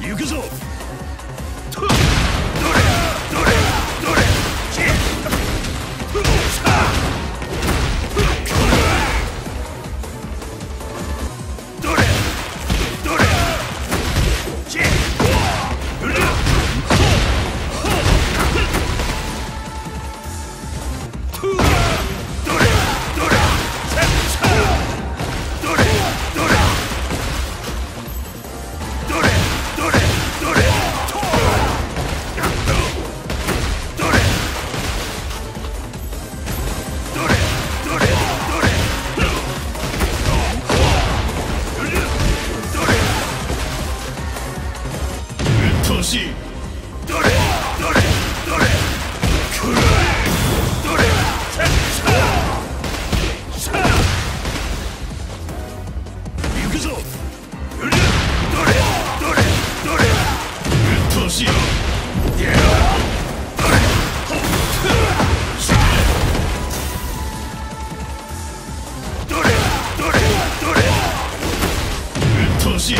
行くぞ。しどれどれどれくらえどれさあさあ行くぞうれどれどれどれうっとうしいではどれほっさあどれどれどれうっとうしい